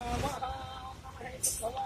Come on.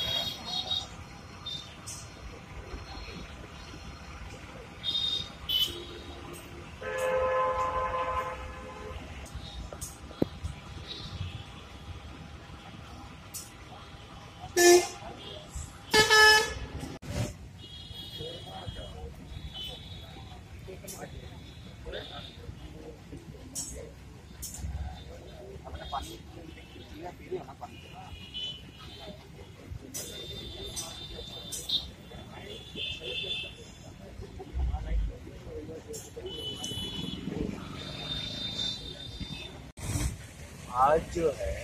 आज जो है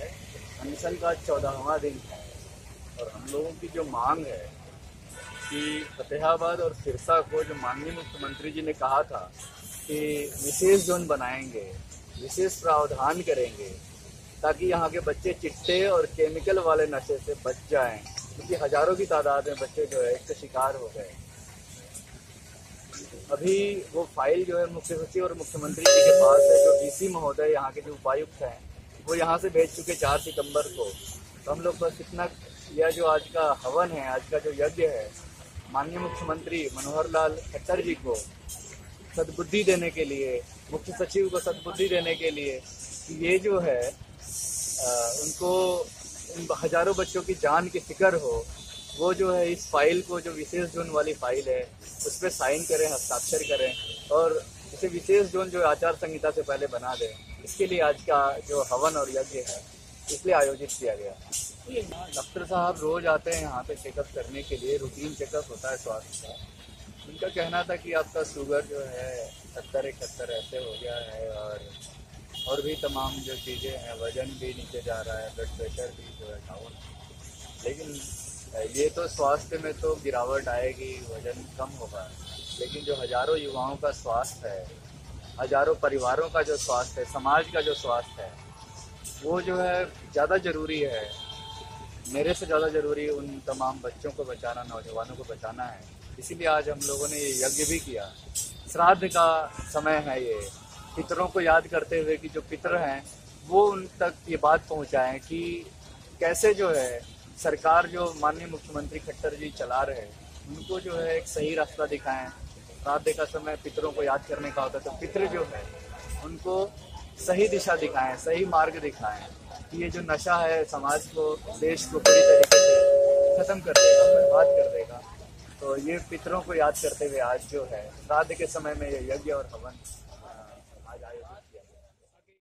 अनशन का चौदहवा दिन है और हम लोगों की जो मांग है कि फतेहाबाद और सिरसा को जो माननीय मुख्यमंत्री जी ने कहा था कि विशेष जोन बनाएँगे, विशेष प्रावधान करेंगे, ताकि यहाँ के बच्चे चिट्टे और केमिकल वाले नशे से बच जाएँ, क्योंकि तो हज़ारों की तादाद में बच्चे जो है इसके शिकार हो गए। अभी वो फ़ाइल जो है मुख्य सचिव और मुख्यमंत्री जी के पास है, जो डीसी महोदय यहाँ के जो उपायुक्त हैं वो यहाँ से भेज चुके चार सितंबर को। तो हम लोग बस इतना यह जो आज का हवन है आज का जो यज्ञ है माननीय मुख्यमंत्री मनोहर लाल खट्टर जी को सद्बुद्धि देने के लिए मुख्य सचिव को सद्बुद्धि देने के लिए कि ये जो है अ, उनको इन हज़ारों बच्चों की जान की फ़िक्र हो वो जो है इस फ़ाइल को जो विशेष जोन वाली फ़ाइल है उस पर साइन करें हस्ताक्षर करें और इसे विशेष जोन जो आचार संहिता से पहले बना दें। इसके लिए आज का जो हवन और यज्ञ है, इसलिए आयोजित किया गया। डॉक्टर साहब रोज आते हैं यहाँ पे चेकअप करने के लिए रूटीन चेकअप होता है स्वास्थ्य का। उनका कहना था कि आपका शुगर जो है, सत्तर इकहत्तर ऐसे हो गया है और और भी तमाम जो चीज़ें हैं, वज़न भी नीचे जा रहा है ब्लड प्रेशर भी जो है डाउन लेकिन ये तो स्वास्थ्य में तो गिरावट आएगी, वज़न कम होगा। लेकिन जो हज़ारों युवाओं का स्वास्थ्य है, हज़ारों परिवारों का जो स्वास्थ्य है, समाज का जो स्वास्थ्य है, वो जो है ज़्यादा ज़रूरी है। मेरे से ज़्यादा ज़रूरी उन तमाम बच्चों को बचाना, नौजवानों को बचाना है। इसीलिए आज हम लोगों ने ये यज्ञ भी किया। श्राद्ध का समय है ये। पितरों को याद करते हुए कि जो पितर हैं, वो उन तक ये बात पहुंचाएँ कि कैसे जो है सरकार जो माननीय मुख्यमंत्री खट्टर जी चला रहे हैं, उनको जो है एक सही रास्ता दिखाएँ। श्राद्ध का समय पितरों को याद करने का होता है तो पितृ जो है उनको सही दिशा दिखाएँ, सही मार्ग दिखाएँ, कि ये जो नशा है समाज को, देश को पूरी तरीके से खत्म कर देगा, बर्बाद कर देगा। तो ये पितरों को याद करते हुए आज जो है, श्राद्ध के समय में ये यज्ञ और हवन